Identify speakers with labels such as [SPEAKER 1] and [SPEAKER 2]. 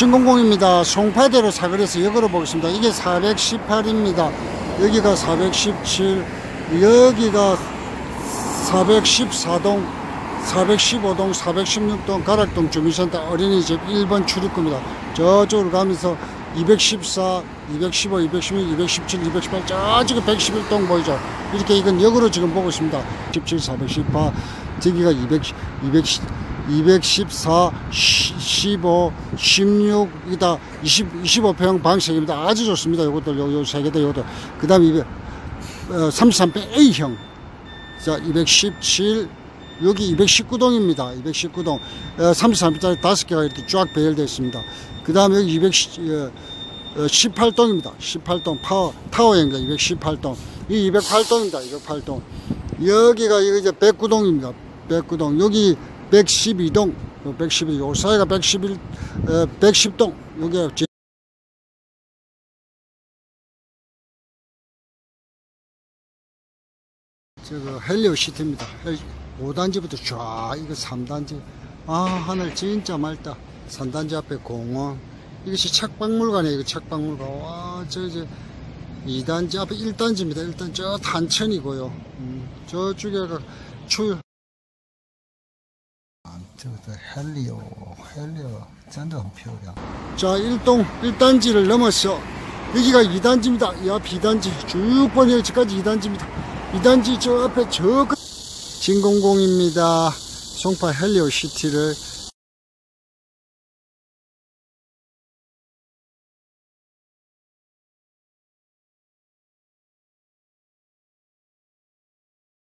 [SPEAKER 1] 진공공입니다. 송파대로 사거리에서 역으로 보겠습니다. 이게 418입니다. 여기가 417, 여기가 414동, 415동, 416동 가락동 주민센터 어린이집 1번 출입구입니다. 저쪽으로 가면서 214, 215, 216, 217, 218, 저쪽에 111동 보이죠? 이렇게 이건 역으로 지금 보고 있습니다. 17, 418, 저기가 200, 200, 214, 15, 16이다 20, 25평 방식입니다. 아주 좋습니다. 요것들 요, 요 세 개다 요것들. 그 다음에 200, 어, 33평 A형. 자, 217, 여기 219동입니다. 219동. 어, 33평짜리 다섯 개가 이렇게 쫙 배열되어 있습니다. 그 다음에 여기 210, 어, 어, 18동입니다. 18동 파워, 타워형입니다. 218동. 이 208동입니다. 208동. 여기가 이거 이제 109동입니다. 109동. 여기 112동. 112, 요 사이가 111, 어, 110동. 여기가 제- 저거 헬리오 시티입니다. 5단지부터 쫙 이거 3단지. 아 하늘 진짜 맑다. 3단지 앞에 공원. 이것이 책박물관이에요. 이거 책박물관. 와 저저 2단지 앞에 1단지입니다. 일단 저 단천이고요. 음, 저쪽에가 추.
[SPEAKER 2] 아, 저거 헬리오, 헬리오, 真的很漂亮。
[SPEAKER 1] 자, 1동 1단지를 넘어서 여기가 2단지입니다. 이 앞 2단지 쭉 보니 여기까지 2단지입니다. 2단지 저 앞에 저 끝- 진공공입니다. 송파 헬리오 시티를